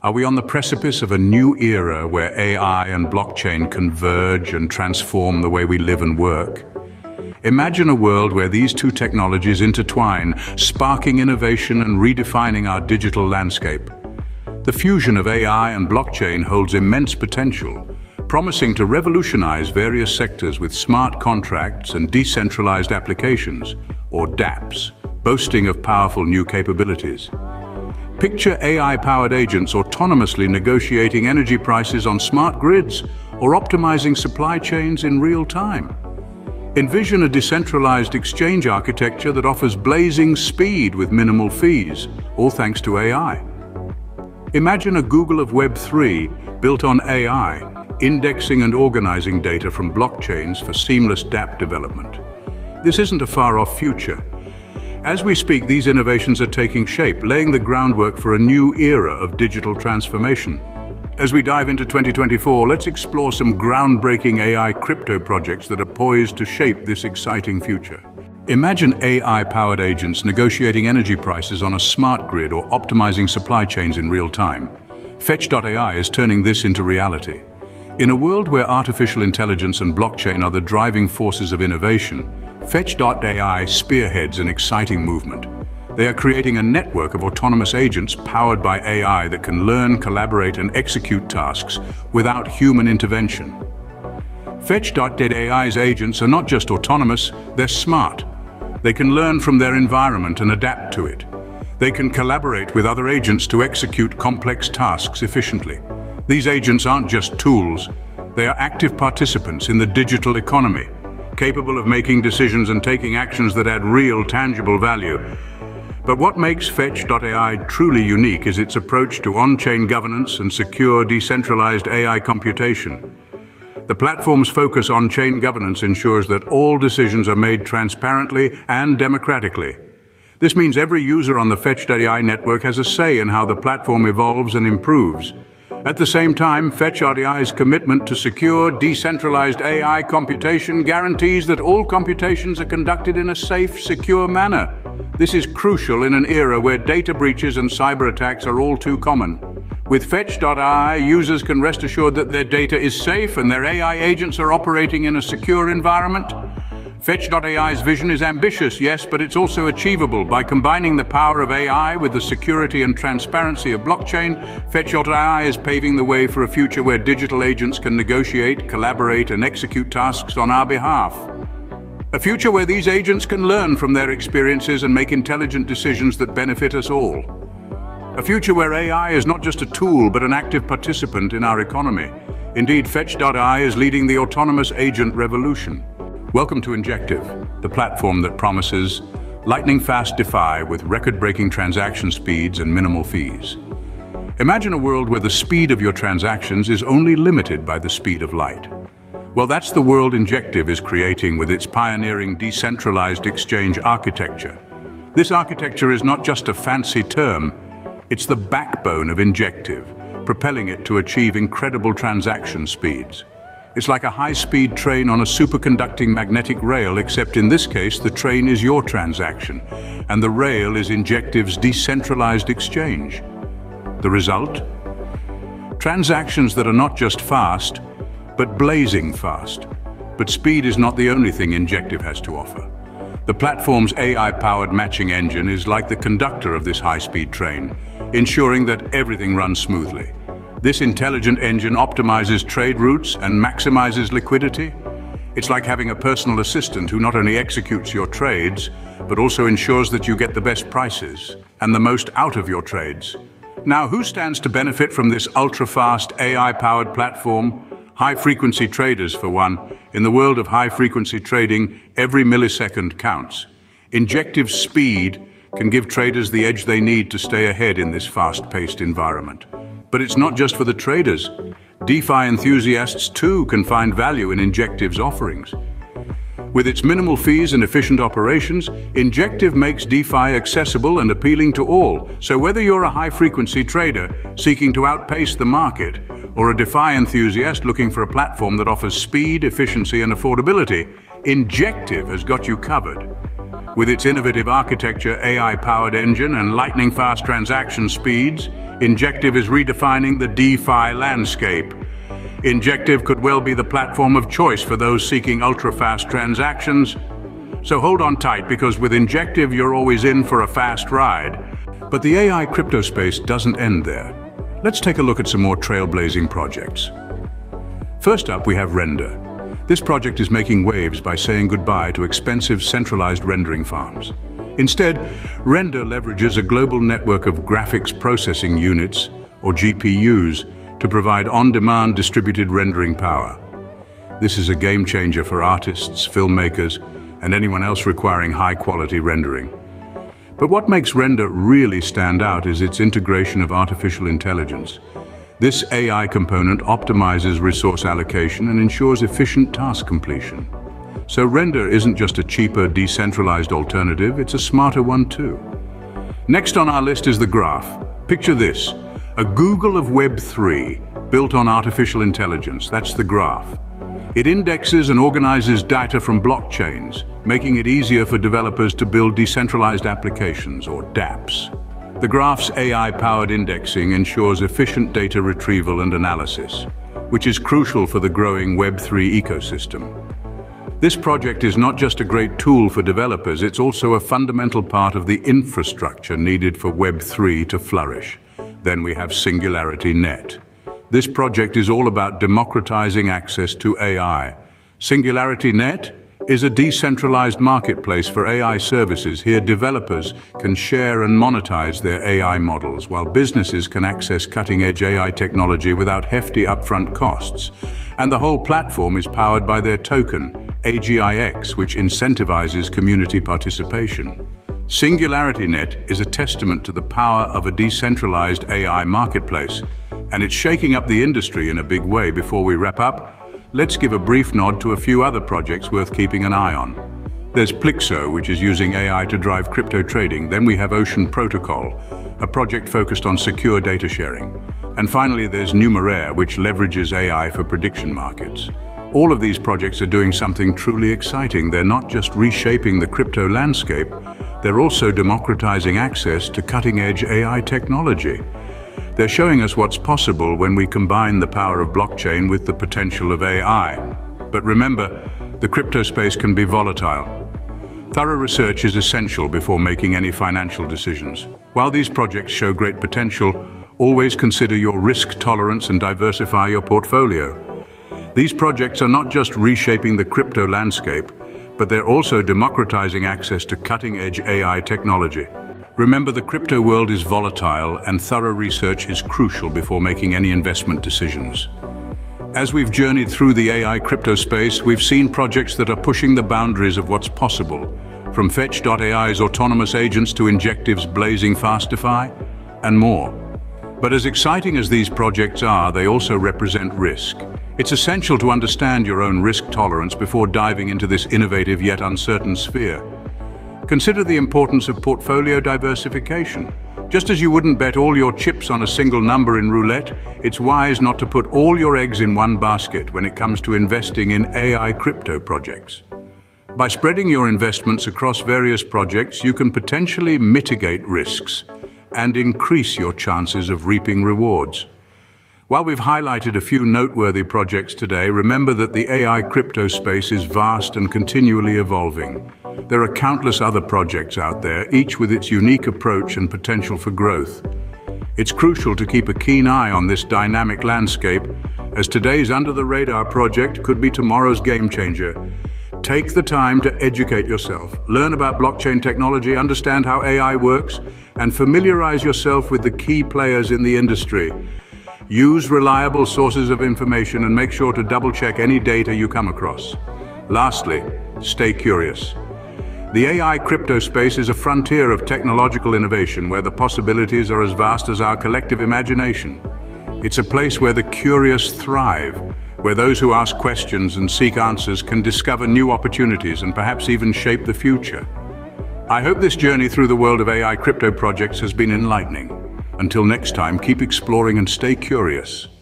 Are we on the precipice of a new era where AI and blockchain converge and transform the way we live and work? Imagine a world where these two technologies intertwine, sparking innovation and redefining our digital landscape. The fusion of AI and blockchain holds immense potential, promising to revolutionize various sectors with smart contracts and decentralized applications, or dApps, boasting of powerful new capabilities. Picture AI-powered agents autonomously negotiating energy prices on smart grids or optimizing supply chains in real time. Envision a decentralized exchange architecture that offers blazing speed with minimal fees, all thanks to AI. Imagine a Google of Web3 built on AI, indexing and organizing data from blockchains for seamless dApp development. This isn't a far-off future. As we speak, these innovations are taking shape, laying the groundwork for a new era of digital transformation. As we dive into 2024, let's explore some groundbreaking AI crypto projects that are poised to shape this exciting future. Imagine AI-powered agents negotiating energy prices on a smart grid or optimizing supply chains in real time. Fetch.ai is turning this into reality. In a world where artificial intelligence and blockchain are the driving forces of innovation, Fetch.ai spearheads an exciting movement. They are creating a network of autonomous agents powered by AI that can learn, collaborate and execute tasks without human intervention. Fetch.ai's agents are not just autonomous, they're smart. They can learn from their environment and adapt to it. They can collaborate with other agents to execute complex tasks efficiently. These agents aren't just tools, they are active participants in the digital economy, capable of making decisions and taking actions that add real, tangible value. But what makes Fetch.ai truly unique is its approach to on-chain governance and secure, decentralized AI computation. The platform's focus on chain governance ensures that all decisions are made transparently and democratically. This means every user on the Fetch.ai network has a say in how the platform evolves and improves. At the same time, Fetch Fetch.ai's commitment to secure, decentralized AI computation guarantees that all computations are conducted in a safe, secure manner. This is crucial in an era where data breaches and cyber attacks are all too common. With Fetch.ai, users can rest assured that their data is safe and their AI agents are operating in a secure environment. Fetch.ai's vision is ambitious, yes, but it's also achievable. By combining the power of AI with the security and transparency of blockchain, Fetch.ai is paving the way for a future where digital agents can negotiate, collaborate and execute tasks on our behalf. A future where these agents can learn from their experiences and make intelligent decisions that benefit us all. A future where AI is not just a tool, but an active participant in our economy. Indeed, Fetch.ai is leading the autonomous agent revolution. Welcome to Injective, the platform that promises lightning-fast DeFi with record-breaking transaction speeds and minimal fees. Imagine a world where the speed of your transactions is only limited by the speed of light. Well, that's the world Injective is creating with its pioneering decentralized exchange architecture. This architecture is not just a fancy term, it's the backbone of Injective, propelling it to achieve incredible transaction speeds. It's like a high-speed train on a superconducting magnetic rail, except in this case, the train is your transaction, and the rail is Injective's decentralized exchange. The result? Transactions that are not just fast, but blazing fast. But speed is not the only thing Injective has to offer. The platform's AI-powered matching engine is like the conductor of this high-speed train, ensuring that everything runs smoothly. This intelligent engine optimizes trade routes and maximizes liquidity. It's like having a personal assistant who not only executes your trades, but also ensures that you get the best prices and the most out of your trades. Now, who stands to benefit from this ultra-fast AI-powered platform? High-frequency traders, for one. In the world of high-frequency trading, every millisecond counts. Injective speed can give traders the edge they need to stay ahead in this fast-paced environment. But it's not just for the traders. DeFi enthusiasts too can find value in Injective's offerings. With its minimal fees and efficient operations, Injective makes DeFi accessible and appealing to all. So whether you're a high-frequency trader seeking to outpace the market, or a DeFi enthusiast looking for a platform that offers speed, efficiency and affordability, Injective has got you covered. With its innovative architecture, AI-powered engine and lightning-fast transaction speeds, Injective is redefining the DeFi landscape. Injective could well be the platform of choice for those seeking ultra-fast transactions. So hold on tight because with Injective you're always in for a fast ride. But the AI crypto space doesn't end there. Let's take a look at some more trailblazing projects. First up we have Render. This project is making waves by saying goodbye to expensive centralized rendering farms. Instead, Render leverages a global network of graphics processing units, or GPUs, to provide on-demand distributed rendering power. This is a game changer for artists, filmmakers, and anyone else requiring high-quality rendering. But what makes Render really stand out is its integration of artificial intelligence. This AI component optimizes resource allocation and ensures efficient task completion. So Render isn't just a cheaper, decentralized alternative, it's a smarter one too. Next on our list is the graph. Picture this, a Google of Web3 built on artificial intelligence, that's the graph. It indexes and organizes data from blockchains, making it easier for developers to build decentralized applications, or dApps. The graph's AI-powered indexing ensures efficient data retrieval and analysis, which is crucial for the growing Web3 ecosystem. This project is not just a great tool for developers, it's also a fundamental part of the infrastructure needed for Web3 to flourish. Then we have Singularity Net. This project is all about democratizing access to AI. Singularity Net is a decentralized marketplace for AI services. Here developers can share and monetize their AI models, while businesses can access cutting-edge AI technology without hefty upfront costs. And the whole platform is powered by their token, AGIX, which incentivizes community participation. SingularityNet is a testament to the power of a decentralized AI marketplace, and it's shaking up the industry in a big way. Before we wrap up, let's give a brief nod to a few other projects worth keeping an eye on. There's Plixo, which is using AI to drive crypto trading. Then we have Ocean Protocol, a project focused on secure data sharing. And finally, there's Numeraire, which leverages AI for prediction markets. All of these projects are doing something truly exciting. They're not just reshaping the crypto landscape, they're also democratizing access to cutting-edge AI technology. They're showing us what's possible when we combine the power of blockchain with the potential of AI. But remember, the crypto space can be volatile. Thorough research is essential before making any financial decisions. While these projects show great potential, always consider your risk tolerance and diversify your portfolio. These projects are not just reshaping the crypto landscape, but they're also democratizing access to cutting-edge AI technology. Remember, the crypto world is volatile and thorough research is crucial before making any investment decisions. As we've journeyed through the AI crypto space, we've seen projects that are pushing the boundaries of what's possible, from Fetch.ai's autonomous agents to Injective's blazing fast DeFi, and more. But as exciting as these projects are, they also represent risk. It's essential to understand your own risk tolerance before diving into this innovative yet uncertain sphere. Consider the importance of portfolio diversification. Just as you wouldn't bet all your chips on a single number in roulette, it's wise not to put all your eggs in one basket when it comes to investing in AI crypto projects. By spreading your investments across various projects, you can potentially mitigate risks and increase your chances of reaping rewards. While we've highlighted a few noteworthy projects today, remember that the AI crypto space is vast and continually evolving. There are countless other projects out there, each with its unique approach and potential for growth. It's crucial to keep a keen eye on this dynamic landscape, as today's under-the-radar project could be tomorrow's game changer. Take the time to educate yourself, learn about blockchain technology, understand how AI works, and familiarize yourself with the key players in the industry. Use reliable sources of information and make sure to double-check any data you come across. Lastly, stay curious. The AI crypto space is a frontier of technological innovation where the possibilities are as vast as our collective imagination. It's a place where the curious thrive, where those who ask questions and seek answers can discover new opportunities and perhaps even shape the future. I hope this journey through the world of AI crypto projects has been enlightening. Until next time, keep exploring and stay curious.